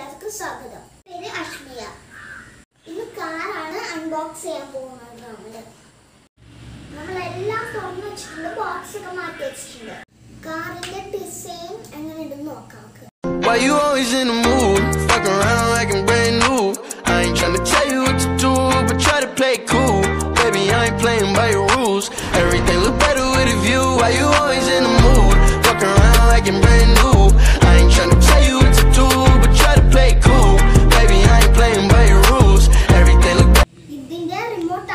എല്ലാവർക്കും സ്വാഗതം പേര് അഷ്മിയ ഇന്ന് കാറാണ് അൺബോക്സ് ചെയ്യാൻ പോകുന്നത് നമ്മൾ നമ്മളെല്ലാം തുറന്നു വെച്ചിട്ടുണ്ട് ബോക്സ് ഒക്കെ മാറ്റി വെച്ചിട്ടുണ്ട് കാറിന്റെ ഡിസൈൻ എങ്ങനെയുണ്ടെന്ന് നോക്കാം നമുക്ക് Why you always in the mood? Fuck around like I'm brand new. I ain't tryna tell you what to do, but try to play cool. Baby, I ain't playing by your rules. Everything look better with a view. Why you always in the mood? Fuck around like I'm brand new.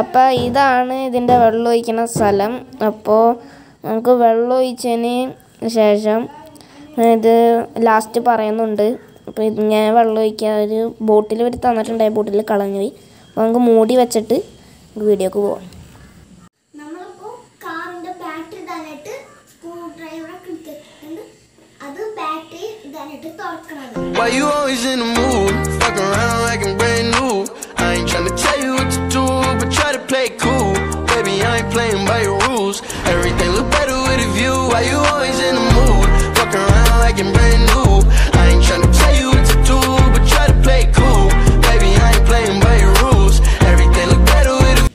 അപ്പോൾ ഇതാണ് ഇതിന്റെ വെള്ളം ഒഴിക്കുന്ന സ്ഥലം. അപ്പോൾ നമുക്ക് വെള്ളം ഒഴിച്ചതിന് ശേഷം ഇത് ലാസ്റ്റ് പറയുന്നുണ്ട്. അപ്പോൾ ഇങ്ങനെ വെള്ളം ഒഴിക്കുക ഒരു ബോട്ടിൽ ഒരു തന്നിട്ടുണ്ടായ ബോട്ടിൽ കളഞ്ഞു പോയി അപ്പോൾ നമുക്ക് മൂടി വെച്ചിട്ട് വീഡിയോക്ക് പോവാം. നമ്മളിപ്പോ കാറിന്റെ ബാറ്ററി ഇടാനായിട്ട് സ്ക്രൂ ഡ്രൈവർ എടുത്തിട്ടുണ്ട്. അത് ബാറ്ററി ഇടാനായിട്ട് തുറക്കണത്. Why you always in the mood? Fuck around like I'm playing by your rules. Everything look better with a view. Why you always in the mood? Fuck around like I'm brand new. I ain't tryna tell you what to do, but try to play it cool. Baby, I ain't playing by your rules. Everything look better with a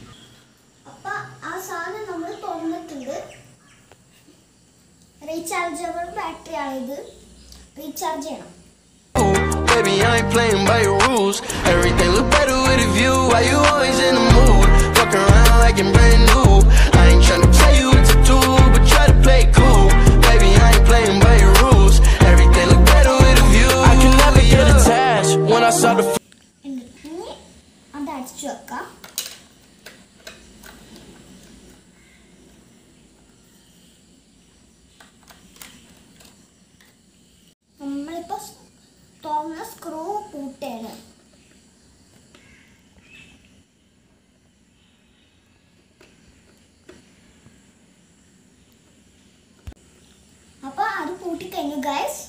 അപ്പൊ ആ സാധനം നമ്മൾ തുറന്നിട്ടുണ്ട് rechargeable battery ആണിത് recharge ചെയ്യണം view. Baby, I ain't playing by your rules. Everything look better with a view. Why you always in the mood? Fuck around like I'm brand new. അപ്പൊ അത് പൂട്ടി കഴിഞ്ഞു ഗൈസ്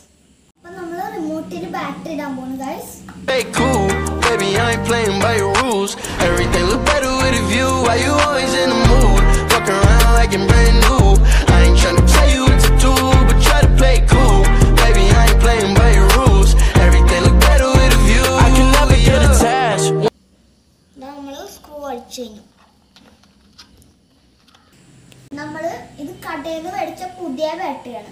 അപ്പൊ നമ്മള് റിമോട്ടിൽ ബാറ്ററി ഇടാൻ പോകുന്നു guys Play it cool. Baby, I ain't playing by your rules. Everything look better with a view. Why you always in the mood? Fuck around like I'm brand new. I ain't tryna tell you what to do, but try to play it cool. Baby, I ain't playing by your rules. Everything look better with a view. I can never get attached. നമ്മൾ screw അടിച്ചു കഴിഞ്ഞു നമ്മള് ഇത് കടയിൽ നിന്ന് മേടിച്ച പുതിയ ബാറ്ററിയാണ്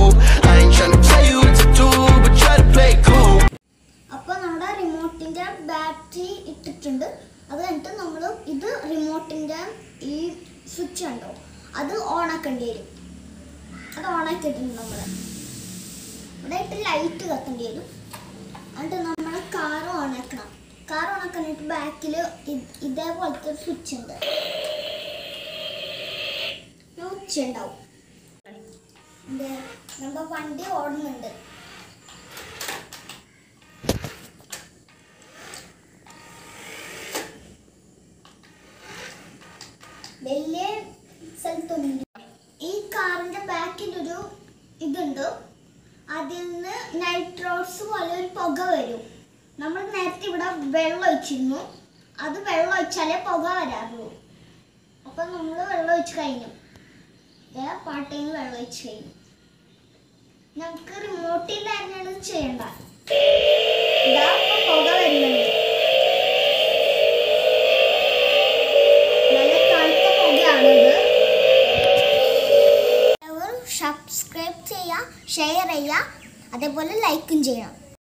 റിമോട്ടിന്റെ ബാറ്ററി ഇട്ടിട്ടുണ്ട്. അത് കഴിഞ്ഞിട്ട് നമ്മൾ ഇത് റിമോട്ടിന്റെ ഈ സ്വിച്ച് ഉണ്ടോ അത് ഓൺ ആക്കേണ്ടി വരും. അത് ഓൺ ആക്കിയിട്ടുണ്ട് നമ്മൾ ഇവിടെ ഇട്ട് ലൈറ്റ് കത്തേണ്ടി വരും. എന്നിട്ട് നമ്മൾ കാർ ഓണാക്കണം. കാർ ഓണാക്കാനായിട്ട് ബാക്കിൽ ഇതേപോലത്തെ ഒരു സ്വിച്ച് ഉണ്ട്. ഉച്ച ഉണ്ടാവും. നമ്മുടെ വണ്ടി ഓടുന്നുണ്ട്. സ്ഥലത്തൊന്നും ഈ കാറിന്റെ ബാക്കിൽ ഒരു ഇതുണ്ട്. അതിൽ നിന്ന് നൈട്രോസ് പോലെ ഒരു പുക വരും. നമ്മൾ നേരത്തെ ഇവിടെ വെള്ളം ഒഴിച്ചിരുന്നു. അത് വെള്ളം ഒഴിച്ചാലേ പുക വരാറുള്ളൂ. അപ്പൊ നമ്മൾ വെള്ളം ഒഴിച്ച് കഴിഞ്ഞു. പാട്ടയിൽ നിന്ന് വെള്ളം ഒഴിച്ച് കഴിഞ്ഞു. നമുക്ക് റിമോട്ടിൽ തന്നെയാണ് ഇത് ചെയ്യണ്ട. ഇതാ പുക വരുന്നുണ്ട്. സബ്സ്ക്രൈബ് ചെയ്യുക ഷെയർ ചെയ്യുക അതേപോലെ ലൈക്കും ചെയ്യണം